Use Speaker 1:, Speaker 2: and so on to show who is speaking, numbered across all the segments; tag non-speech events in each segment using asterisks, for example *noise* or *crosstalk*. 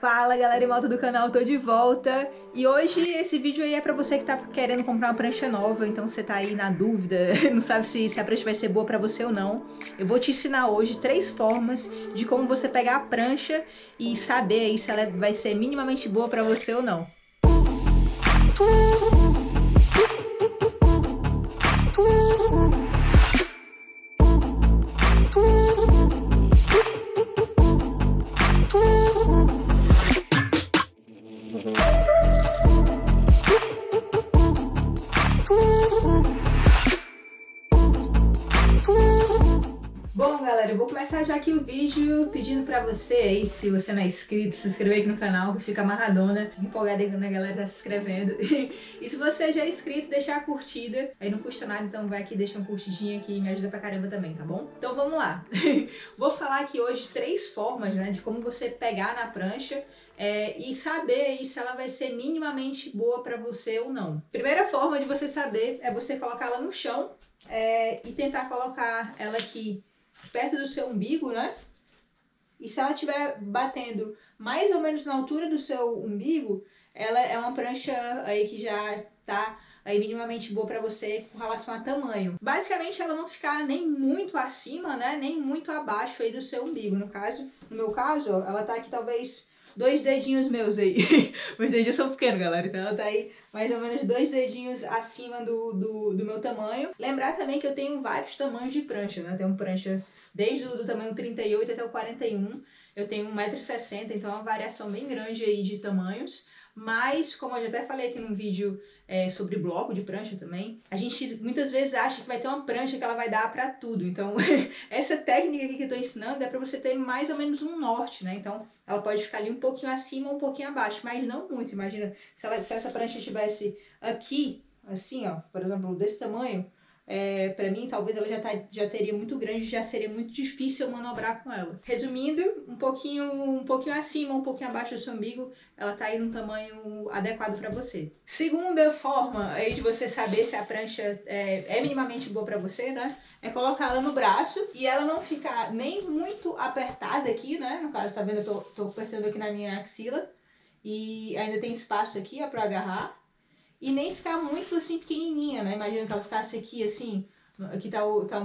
Speaker 1: Fala galera e malta do canal, tô de volta e hoje esse vídeo aí é pra você que tá querendo comprar uma prancha nova, então você tá aí na dúvida, *laughs* não sabe se, se a prancha vai ser boa pra você ou não. Eu vou te ensinar hoje três formas de como você pegar a prancha e saber aí se ela vai ser minimamente boa pra você ou não. Bom, galera, eu vou começar já aqui o vídeo pedindo pra você aí, se você não é inscrito, se inscrever aqui no canal, que fica amarradona, empolgada aí quando a galera tá se inscrevendo. *laughs* e se você já é inscrito, deixar a curtida, aí não custa nada, então vai aqui, deixa uma curtidinha que me ajuda pra caramba também, tá bom? Então vamos lá. *laughs* vou falar aqui hoje três formas, né, de como você pegar na prancha é, e saber aí se ela vai ser minimamente boa para você ou não. Primeira forma de você saber é você colocar ela no chão é, e tentar colocar ela aqui perto do seu umbigo, né? E se ela estiver batendo mais ou menos na altura do seu umbigo, ela é uma prancha aí que já tá aí minimamente boa para você com relação a tamanho. Basicamente ela não ficar nem muito acima, né, nem muito abaixo aí do seu umbigo. No caso, no meu caso, ó, ela tá aqui talvez dois dedinhos meus aí. *laughs* Meus dedinhos são pequenos, galera, então ela tá aí mais ou menos dois dedinhos acima do, do, do meu tamanho. Lembrar também que eu tenho vários tamanhos de prancha, né? Tenho prancha desde o do tamanho 38 até o 41. Eu tenho 1,60m, então é uma variação bem grande aí de tamanhos. Mas, como eu já até falei aqui num vídeo é, sobre bloco de prancha também, a gente muitas vezes acha que vai ter uma prancha que ela vai dar para tudo. Então, *laughs* essa técnica aqui que eu tô ensinando é para você ter mais ou menos um norte, né? Então, ela pode ficar ali um pouquinho acima ou um pouquinho abaixo, mas não muito. Imagina, se, ela, se essa prancha estivesse aqui, assim, ó, por exemplo, desse tamanho, é, para mim, talvez ela já, tá, já teria muito grande, já seria muito difícil eu manobrar com ela. Resumindo, um pouquinho, um pouquinho acima, um pouquinho abaixo do seu umbigo, ela tá aí num tamanho adequado para você. Segunda forma aí de você saber se a prancha é, é minimamente boa para você, né? É colocar ela no braço e ela não ficar nem muito apertada aqui, né? No caso, tá vendo? Eu tô, tô apertando aqui na minha axila e ainda tem espaço aqui ó, para agarrar e nem ficar muito assim pequenininha, né? Imagina que ela ficasse aqui assim, aqui tá o, tá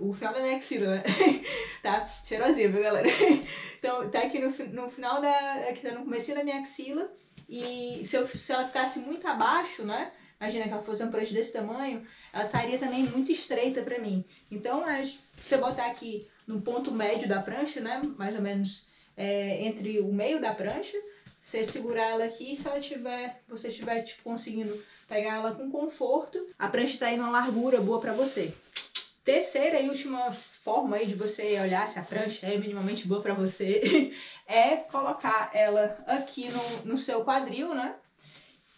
Speaker 1: o, final da minha axila, né? *laughs* tá cheirosinha, viu, galera? *laughs* então tá aqui no, no final da, aqui tá no começo da minha axila e se, eu, se ela ficasse muito abaixo, né? Imagina que ela fosse uma prancha desse tamanho, ela estaria também muito estreita pra mim. Então, se você botar aqui no ponto médio da prancha, né? Mais ou menos é, entre o meio da prancha, você segurar ela aqui, se ela tiver, você estiver tipo, conseguindo pegar ela com conforto, a prancha está aí numa largura boa para você. Terceira e última forma aí de você olhar se a prancha é minimamente boa para você *laughs* é colocar ela aqui no, no seu quadril, né?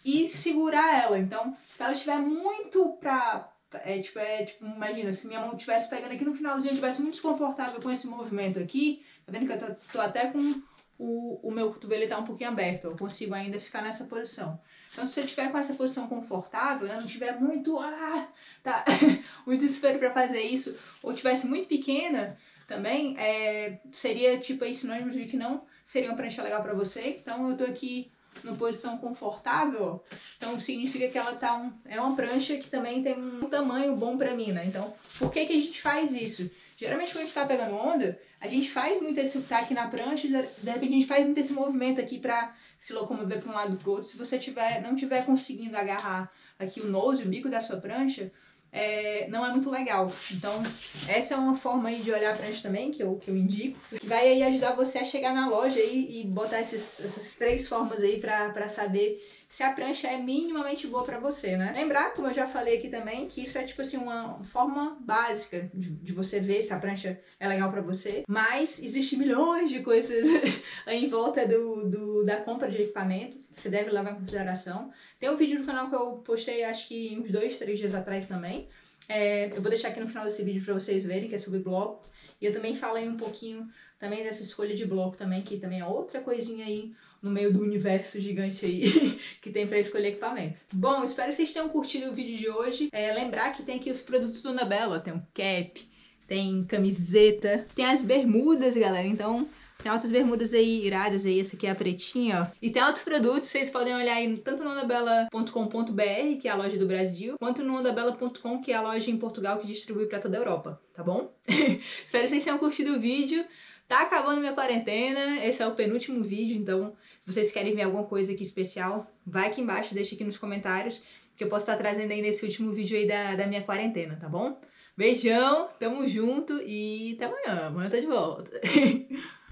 Speaker 1: E segurar ela. Então, se ela estiver muito pra. É tipo, é, tipo, imagina, se minha mão estivesse pegando aqui no finalzinho, eu estivesse muito desconfortável com esse movimento aqui, tá vendo que eu tô, tô até com o, o meu cotovelo está um pouquinho aberto, eu consigo ainda ficar nessa posição. Então, se você estiver com essa posição confortável, né, não tiver muito, ah, tá, *laughs* muito desespero para fazer isso, ou tivesse muito pequena, também, é, seria tipo aí sinônimo de que não seria uma prancha legal para você. Então, eu tô aqui numa posição confortável, então significa que ela tá um, é uma prancha que também tem um tamanho bom para mim, né? Então, por que que a gente faz isso? Geralmente quando a gente tá pegando onda, a gente faz muito esse tá aqui na prancha, de repente a gente faz muito esse movimento aqui para se locomover para um lado para o outro. Se você tiver, não tiver conseguindo agarrar aqui o nose, o bico da sua prancha, é, não é muito legal. Então, essa é uma forma aí de olhar a prancha também, que eu, que eu indico, que vai aí ajudar você a chegar na loja aí e botar esses, essas três formas aí para saber se a prancha é minimamente boa para você, né? Lembrar, como eu já falei aqui também, que isso é tipo assim uma forma básica de, de você ver se a prancha é legal para você, mas existe milhões de coisas *laughs* em volta do, do, da compra de equipamento que você deve levar em consideração. Tem um vídeo no canal que eu postei acho que uns dois, três dias atrás também. É, eu vou deixar aqui no final desse vídeo para vocês verem, que é sobre bloco. E eu também falei um pouquinho também dessa escolha de bloco também, que também é outra coisinha aí no meio do universo gigante aí *laughs* que tem para escolher equipamento. Bom, espero que vocês tenham curtido o vídeo de hoje. É, lembrar que tem aqui os produtos do Nabela, tem um cap, tem camiseta, tem as bermudas, galera. Então, Tem altas bermudas aí iradas aí, essa aqui é a pretinha, ó. E tem outros produtos, vocês podem olhar aí tanto no ondabela.com.br, que é a loja do Brasil, quanto no ondabela.com, que é a loja em Portugal que distribui para toda a Europa, tá bom? *laughs* Espero que vocês tenham curtido o vídeo. Tá acabando minha quarentena, esse é o penúltimo vídeo, então se vocês querem ver alguma coisa aqui especial, vai aqui embaixo, deixa aqui nos comentários, que eu posso estar trazendo aí nesse último vídeo aí da, da minha quarentena, tá bom? Beijão, tamo junto e até amanhã. Amanhã tá de volta. *laughs*